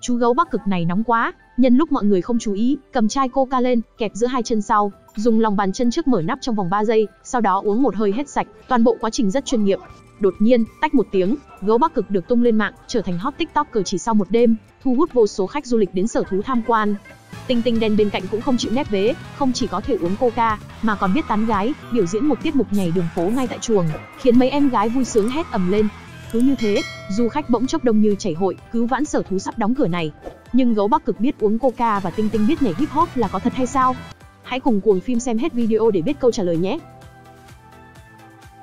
Chú gấu Bắc Cực này nóng quá, nhân lúc mọi người không chú ý, cầm chai coca lên, kẹp giữa hai chân sau, dùng lòng bàn chân trước mở nắp trong vòng 3 giây, sau đó uống một hơi hết sạch, toàn bộ quá trình rất chuyên nghiệp. Đột nhiên, tách một tiếng, gấu Bắc Cực được tung lên mạng, trở thành hot TikToker chỉ sau một đêm, thu hút vô số khách du lịch đến sở thú tham quan. Tinh tinh đen bên cạnh cũng không chịu nép vế, không chỉ có thể uống coca, mà còn biết tán gái, biểu diễn một tiết mục nhảy đường phố ngay tại chuồng, khiến mấy em gái vui sướng hét ầm lên. Cứ như thế, du khách bỗng chốc đông như chảy hội, cứu vãn sở thú sắp đóng cửa này. Nhưng gấu Bắc Cực biết uống coca và tinh tinh biết nhảy hip hop là có thật hay sao? Hãy cùng cuồng phim xem hết video để biết câu trả lời nhé.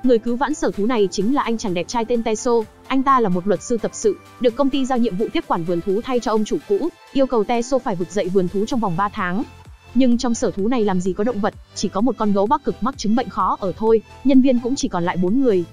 Người cứu vãn sở thú này chính là anh chàng đẹp trai tên Teso. Anh ta là một luật sư tập sự, được công ty giao nhiệm vụ tiếp quản vườn thú thay cho ông chủ cũ, yêu cầu Teso phải vực dậy vườn thú trong vòng 3 tháng. Nhưng trong sở thú này làm gì có động vật, chỉ có một con gấu Bắc Cực mắc chứng bệnh khó ở thôi, nhân viên cũng chỉ còn lại 4 người.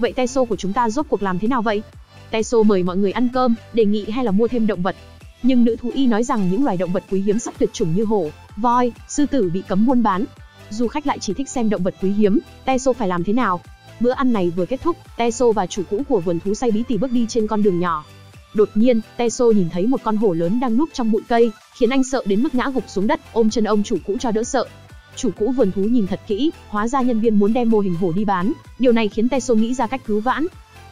Vậy Teso của chúng ta rốt cuộc làm thế nào vậy? Teso mời mọi người ăn cơm, đề nghị hay là mua thêm động vật. Nhưng nữ thú y nói rằng những loài động vật quý hiếm sắp tuyệt chủng như hổ, voi, sư tử bị cấm buôn bán. Du khách lại chỉ thích xem động vật quý hiếm, Teso phải làm thế nào? Bữa ăn này vừa kết thúc, Teso và chủ cũ của vườn thú say bí tỉ bước đi trên con đường nhỏ. Đột nhiên, Teso nhìn thấy một con hổ lớn đang núp trong bụi cây, khiến anh sợ đến mức ngã gục xuống đất, ôm chân ông chủ cũ cho đỡ sợ. Chủ cũ vườn thú nhìn thật kỹ, hóa ra nhân viên muốn đem mô hình hổ đi bán, điều này khiến Teso nghĩ ra cách cứu vãn.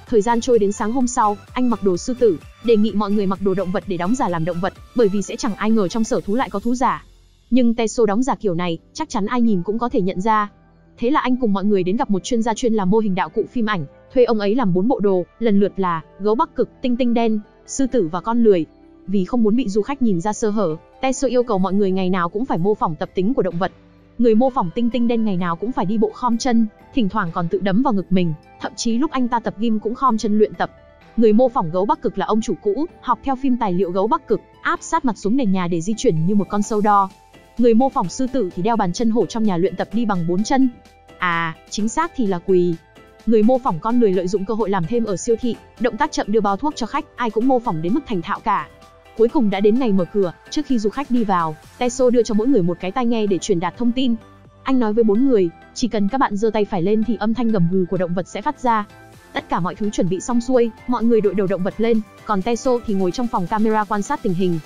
Thời gian trôi đến sáng hôm sau, anh mặc đồ sư tử, đề nghị mọi người mặc đồ động vật để đóng giả làm động vật, bởi vì sẽ chẳng ai ngờ trong sở thú lại có thú giả. Nhưng Teso đóng giả kiểu này, chắc chắn ai nhìn cũng có thể nhận ra. Thế là anh cùng mọi người đến gặp một chuyên gia chuyên làm mô hình đạo cụ phim ảnh, thuê ông ấy làm bốn bộ đồ, lần lượt là gấu Bắc Cực, tinh tinh đen, sư tử và con lười. Vì không muốn bị du khách nhìn ra sơ hở, Teso yêu cầu mọi người ngày nào cũng phải mô phỏng tập tính của động vật. Người mô phỏng tinh tinh đen ngày nào cũng phải đi bộ khom chân, thỉnh thoảng còn tự đấm vào ngực mình, thậm chí lúc anh ta tập gym cũng khom chân luyện tập. Người mô phỏng gấu Bắc Cực là ông chủ cũ, học theo phim tài liệu gấu Bắc Cực, áp sát mặt xuống nền nhà để di chuyển như một con sâu đo. Người mô phỏng sư tử thì đeo bàn chân hổ trong nhà luyện tập đi bằng bốn chân. À, chính xác thì là quỳ. Người mô phỏng con lười lợi dụng cơ hội làm thêm ở siêu thị, động tác chậm đưa bao thuốc cho khách, ai cũng mô phỏng đến mức thành thạo cả. Cuối cùng đã đến ngày mở cửa, trước khi du khách đi vào, Teso đưa cho mỗi người một cái tai nghe để truyền đạt thông tin. Anh nói với bốn người, chỉ cần các bạn giơ tay phải lên thì âm thanh gầm gừ của động vật sẽ phát ra. Tất cả mọi thứ chuẩn bị xong xuôi, mọi người đội đầu động vật lên, còn Teso thì ngồi trong phòng camera quan sát tình hình.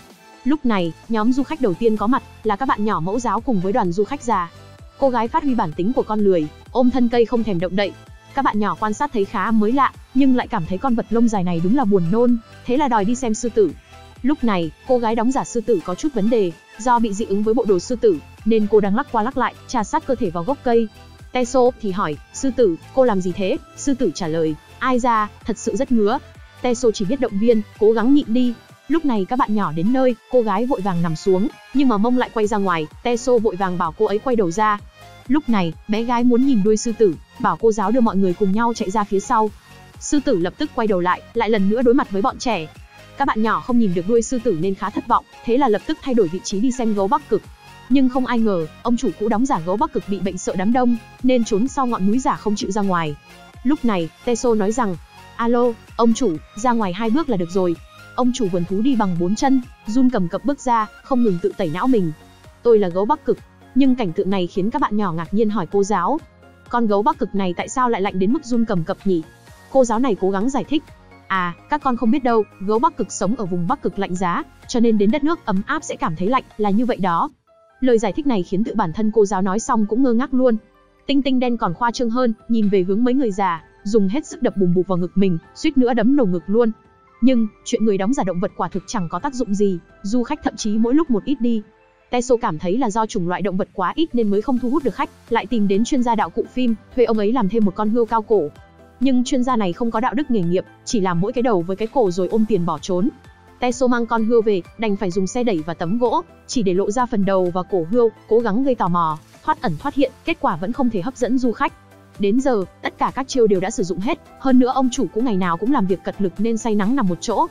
Lúc này, nhóm du khách đầu tiên có mặt là các bạn nhỏ mẫu giáo cùng với đoàn du khách già. Cô gái phát huy bản tính của con lười, ôm thân cây không thèm động đậy. Các bạn nhỏ quan sát thấy khá mới lạ, nhưng lại cảm thấy con vật lông dài này đúng là buồn nôn, thế là đòi đi xem sư tử. Lúc này, cô gái đóng giả sư tử có chút vấn đề, do bị dị ứng với bộ đồ sư tử, nên cô đang lắc qua lắc lại, trà sát cơ thể vào gốc cây. Teso thì hỏi, sư tử, cô làm gì thế? Sư tử trả lời, ai ra, thật sự rất ngứa. Teso chỉ biết động viên, cố gắng nhịn đi. Lúc này các bạn nhỏ đến nơi, cô gái vội vàng nằm xuống, nhưng mà mông lại quay ra ngoài, Teso vội vàng bảo cô ấy quay đầu ra. Lúc này, bé gái muốn nhìn đuôi sư tử, bảo cô giáo đưa mọi người cùng nhau chạy ra phía sau. Sư tử lập tức quay đầu lại, lại lần nữa đối mặt với bọn trẻ. Các bạn nhỏ không nhìn được đuôi sư tử nên khá thất vọng, thế là lập tức thay đổi vị trí đi xem gấu Bắc Cực. Nhưng không ai ngờ, ông chủ cũ đóng giả gấu Bắc Cực bị bệnh sợ đám đông, nên trốn sau ngọn núi giả không chịu ra ngoài. Lúc này, Teso nói rằng, Alo, ông chủ, ra ngoài hai bước là được rồi. Ông chủ vườn thú đi bằng bốn chân, run cầm cập bước ra, không ngừng tự tẩy não mình. Tôi là gấu Bắc Cực, nhưng cảnh tượng này khiến các bạn nhỏ ngạc nhiên hỏi cô giáo. Con gấu Bắc Cực này tại sao lại lạnh đến mức run cầm cập nhỉ? Cô giáo này cố gắng giải thích. À, các con không biết đâu, gấu Bắc Cực sống ở vùng Bắc Cực lạnh giá, cho nên đến đất nước ấm áp sẽ cảm thấy lạnh, là như vậy đó. Lời giải thích này khiến tự bản thân cô giáo nói xong cũng ngơ ngác luôn. Tinh tinh đen còn khoa trương hơn, nhìn về hướng mấy người già, dùng hết sức đập bùm bụp vào ngực mình, suýt nữa đấm nổ ngực luôn. Nhưng, chuyện người đóng giả động vật quả thực chẳng có tác dụng gì, du khách thậm chí mỗi lúc một ít đi. Teso cảm thấy là do chủng loại động vật quá ít nên mới không thu hút được khách, lại tìm đến chuyên gia đạo cụ phim, thuê ông ấy làm thêm một con hươu cao cổ. Nhưng chuyên gia này không có đạo đức nghề nghiệp, chỉ làm mỗi cái đầu với cái cổ rồi ôm tiền bỏ trốn. Teso mang con hươu về, đành phải dùng xe đẩy và tấm gỗ, chỉ để lộ ra phần đầu và cổ hươu, cố gắng gây tò mò, thoát ẩn thoát hiện, kết quả vẫn không thể hấp dẫn du khách. Đến giờ, tất cả các chiêu đều đã sử dụng hết, hơn nữa ông chủ cũng ngày nào cũng làm việc cật lực nên say nắng nằm một chỗ.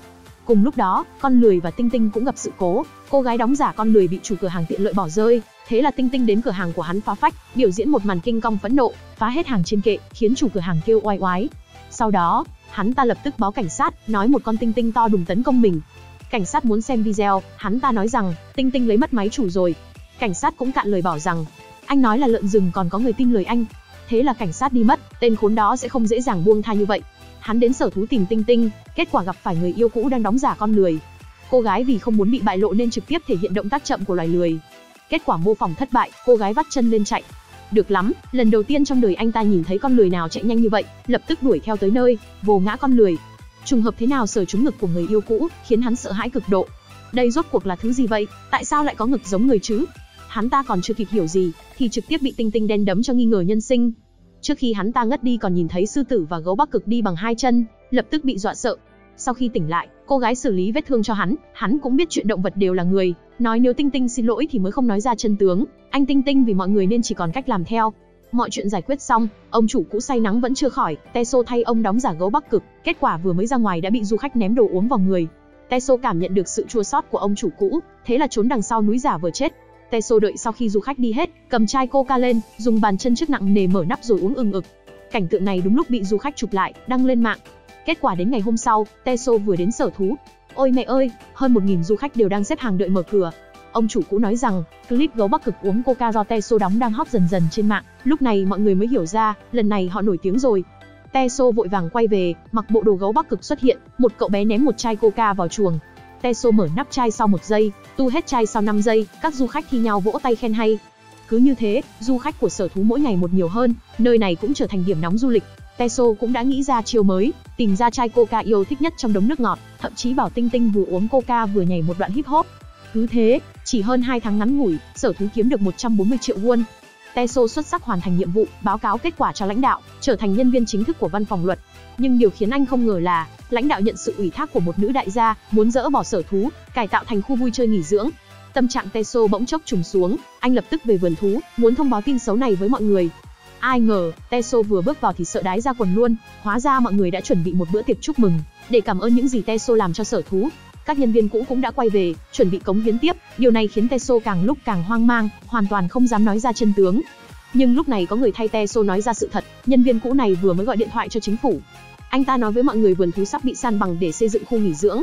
Cùng lúc đó, con lười và Tinh Tinh cũng gặp sự cố, cô gái đóng giả con lười bị chủ cửa hàng tiện lợi bỏ rơi, thế là Tinh Tinh đến cửa hàng của hắn phá phách, biểu diễn một màn kinh công phẫn nộ, phá hết hàng trên kệ, khiến chủ cửa hàng kêu oai oái. Sau đó, hắn ta lập tức báo cảnh sát, nói một con Tinh Tinh to đùng tấn công mình. Cảnh sát muốn xem video, hắn ta nói rằng, Tinh Tinh lấy mất máy chủ rồi. Cảnh sát cũng cạn lời bảo rằng, anh nói là lợn rừng còn có người tin lời anh. Thế là cảnh sát đi mất, tên khốn đó sẽ không dễ dàng buông tha như vậy. Hắn đến sở thú tìm Tinh Tinh, kết quả gặp phải người yêu cũ đang đóng giả con lười. cô gái vì không muốn bị bại lộ nên trực tiếp thể hiện động tác chậm của loài lười. Kết quả mô phỏng thất bại, cô gái vắt chân lên chạy. Được lắm, lần đầu tiên trong đời anh ta nhìn thấy con lười nào chạy nhanh như vậy, lập tức đuổi theo tới nơi, vồ ngã con lười. Trùng hợp thế nào sở trúng ngực của người yêu cũ, khiến hắn sợ hãi cực độ. Đây rốt cuộc là thứ gì vậy? Tại sao lại có ngực giống người chứ? Hắn ta còn chưa kịp hiểu gì, thì trực tiếp bị tinh tinh đen đấm cho nghi ngờ nhân sinh. Trước khi hắn ta ngất đi còn nhìn thấy sư tử và gấu bắc cực đi bằng hai chân, lập tức bị dọa sợ. Sau khi tỉnh lại, cô gái xử lý vết thương cho hắn, hắn cũng biết chuyện động vật đều là người, nói nếu Tinh Tinh xin lỗi thì mới không nói ra chân tướng, anh Tinh Tinh vì mọi người nên chỉ còn cách làm theo. Mọi chuyện giải quyết xong, ông chủ cũ say nắng vẫn chưa khỏi, Teso thay ông đóng giả gấu bắc cực, kết quả vừa mới ra ngoài đã bị du khách ném đồ uống vào người. Teso cảm nhận được sự chua xót của ông chủ cũ, thế là trốn đằng sau núi giả vừa chết. Teso đợi sau khi du khách đi hết, cầm chai coca lên, dùng bàn chân trước nặng nề mở nắp rồi uống ừng ực. Cảnh tượng này đúng lúc bị du khách chụp lại, đăng lên mạng. Kết quả đến ngày hôm sau, Teso vừa đến sở thú. Ôi mẹ ơi, hơn 1.000 du khách đều đang xếp hàng đợi mở cửa. Ông chủ cũ nói rằng, clip gấu bắc cực uống coca do Teso đóng đang hot dần dần trên mạng. Lúc này mọi người mới hiểu ra, lần này họ nổi tiếng rồi. Teso vội vàng quay về, mặc bộ đồ gấu bắc cực xuất hiện, một cậu bé ném một chai coca vào chuồng. Teso mở nắp chai sau một giây, tu hết chai sau 5 giây, các du khách thi nhau vỗ tay khen hay. Cứ như thế, du khách của sở thú mỗi ngày một nhiều hơn, nơi này cũng trở thành điểm nóng du lịch. Teso cũng đã nghĩ ra chiêu mới, tìm ra chai coca yêu thích nhất trong đống nước ngọt, thậm chí bảo Tinh Tinh vừa uống coca vừa nhảy một đoạn hip hop. Cứ thế, chỉ hơn 2 tháng ngắn ngủi, sở thú kiếm được 140 triệu won. Teso xuất sắc hoàn thành nhiệm vụ, báo cáo kết quả cho lãnh đạo, trở thành nhân viên chính thức của văn phòng luật. Nhưng điều khiến anh không ngờ là, lãnh đạo nhận sự ủy thác của một nữ đại gia, muốn dỡ bỏ sở thú, cải tạo thành khu vui chơi nghỉ dưỡng. Tâm trạng Teso bỗng chốc trùng xuống, anh lập tức về vườn thú, muốn thông báo tin xấu này với mọi người. Ai ngờ, Teso vừa bước vào thì sợ đái ra quần luôn, hóa ra mọi người đã chuẩn bị một bữa tiệc chúc mừng, để cảm ơn những gì Teso làm cho sở thú. Các nhân viên cũ cũng đã quay về, chuẩn bị cống hiến tiếp, điều này khiến Teso càng lúc càng hoang mang, hoàn toàn không dám nói ra chân tướng. Nhưng lúc này có người thay Teso nói ra sự thật, nhân viên cũ này vừa mới gọi điện thoại cho chính phủ. Anh ta nói với mọi người vườn thú sắp bị san bằng để xây dựng khu nghỉ dưỡng.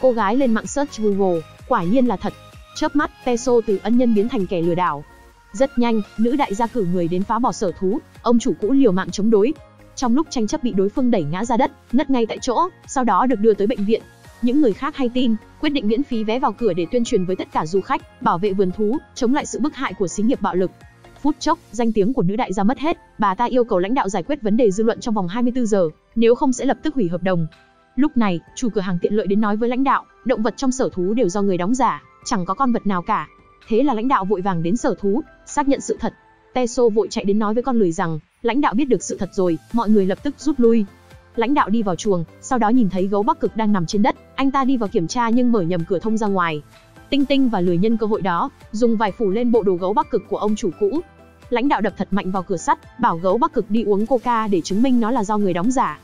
Cô gái lên mạng search Google, quả nhiên là thật. Chớp mắt, Teso từ ân nhân biến thành kẻ lừa đảo. Rất nhanh, nữ đại gia cử người đến phá bỏ sở thú, ông chủ cũ liều mạng chống đối. Trong lúc tranh chấp bị đối phương đẩy ngã ra đất, ngất ngay tại chỗ, sau đó được đưa tới bệnh viện. Những người khác hay tin, quyết định miễn phí vé vào cửa để tuyên truyền với tất cả du khách, bảo vệ vườn thú, chống lại sự bức hại của xí nghiệp bạo lực. Phút chốc, danh tiếng của nữ đại gia mất hết, bà ta yêu cầu lãnh đạo giải quyết vấn đề dư luận trong vòng 24 giờ, nếu không sẽ lập tức hủy hợp đồng. Lúc này, chủ cửa hàng tiện lợi đến nói với lãnh đạo, động vật trong sở thú đều do người đóng giả, chẳng có con vật nào cả. Thế là lãnh đạo vội vàng đến sở thú, xác nhận sự thật. Teso vội chạy đến nói với con lười rằng, lãnh đạo biết được sự thật rồi, mọi người lập tức rút lui. Lãnh đạo đi vào chuồng, sau đó nhìn thấy gấu bắc cực đang nằm trên đất, anh ta đi vào kiểm tra nhưng mở nhầm cửa thông ra ngoài. Tinh Tinh và lười nhân cơ hội đó, dùng vải phủ lên bộ đồ gấu bắc cực của ông chủ cũ. Lãnh đạo đập thật mạnh vào cửa sắt, bảo gấu bắc cực đi uống coca để chứng minh nó là do người đóng giả.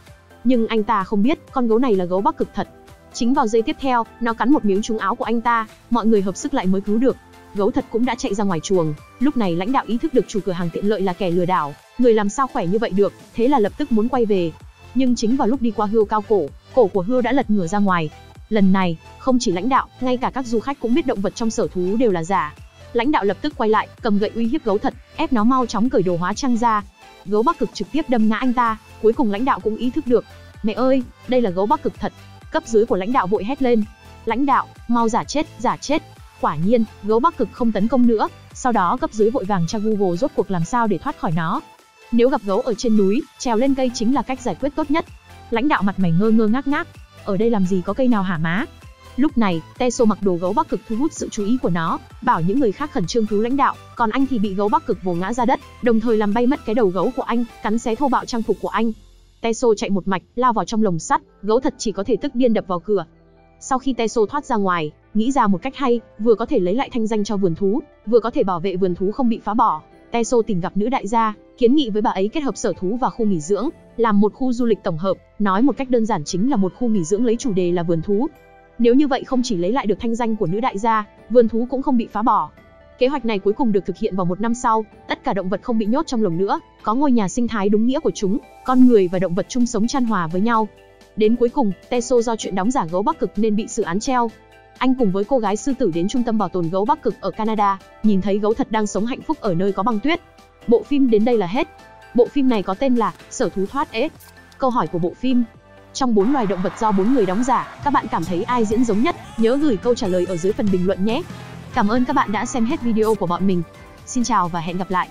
Nhưng anh ta không biết, con gấu này là gấu bắc cực thật. Chính vào giây tiếp theo, nó cắn một miếng trúng áo của anh ta, mọi người hợp sức lại mới cứu được. Gấu thật cũng đã chạy ra ngoài chuồng. Lúc này lãnh đạo ý thức được chủ cửa hàng tiện lợi là kẻ lừa đảo, người làm sao khỏe như vậy được, thế là lập tức muốn quay về. Nhưng chính vào lúc đi qua hươu cao cổ, cổ của hươu đã lật ngửa ra ngoài. Lần này, không chỉ lãnh đạo, ngay cả các du khách cũng biết động vật trong sở thú đều là giả. Lãnh đạo lập tức quay lại, cầm gậy uy hiếp gấu thật, ép nó mau chóng cởi đồ hóa trang ra. Gấu Bắc Cực trực tiếp đâm ngã anh ta, cuối cùng lãnh đạo cũng ý thức được. Mẹ ơi, đây là gấu Bắc Cực thật. Cấp dưới của lãnh đạo vội hét lên. Lãnh đạo, mau giả chết, giả chết. Quả nhiên, gấu Bắc Cực không tấn công nữa, sau đó cấp dưới vội vàng tra Google rốt cuộc làm sao để thoát khỏi nó. Nếu gặp gấu ở trên núi, trèo lên cây chính là cách giải quyết tốt nhất. Lãnh đạo mặt mày ngơ ngơ ngác ngác, ở đây làm gì có cây nào hả má? Lúc này, Teso mặc đồ gấu Bắc Cực thu hút sự chú ý của nó, bảo những người khác khẩn trương cứu lãnh đạo, còn anh thì bị gấu Bắc Cực vồ ngã ra đất, đồng thời làm bay mất cái đầu gấu của anh, cắn xé thô bạo trang phục của anh. Teso chạy một mạch, lao vào trong lồng sắt, gấu thật chỉ có thể tức điên đập vào cửa. Sau khi Teso thoát ra ngoài, nghĩ ra một cách hay, vừa có thể lấy lại thanh danh cho vườn thú, vừa có thể bảo vệ vườn thú không bị phá bỏ. Teso tìm gặp nữ đại gia, kiến nghị với bà ấy kết hợp sở thú và khu nghỉ dưỡng, làm một khu du lịch tổng hợp, nói một cách đơn giản chính là một khu nghỉ dưỡng lấy chủ đề là vườn thú. Nếu như vậy không chỉ lấy lại được thanh danh của nữ đại gia, vườn thú cũng không bị phá bỏ. Kế hoạch này cuối cùng được thực hiện vào một năm sau, tất cả động vật không bị nhốt trong lồng nữa, có ngôi nhà sinh thái đúng nghĩa của chúng, con người và động vật chung sống chan hòa với nhau. Đến cuối cùng, Teso do chuyện đóng giả gấu Bắc Cực nên bị xử án treo. Anh cùng với cô gái sư tử đến trung tâm bảo tồn gấu Bắc Cực ở Canada, nhìn thấy gấu thật đang sống hạnh phúc ở nơi có băng tuyết. Bộ phim đến đây là hết. Bộ phim này có tên là Sở thú thoát ế. Câu hỏi của bộ phim. Trong bốn loài động vật do bốn người đóng giả, các bạn cảm thấy ai diễn giống nhất? Nhớ gửi câu trả lời ở dưới phần bình luận nhé. Cảm ơn các bạn đã xem hết video của bọn mình. Xin chào và hẹn gặp lại.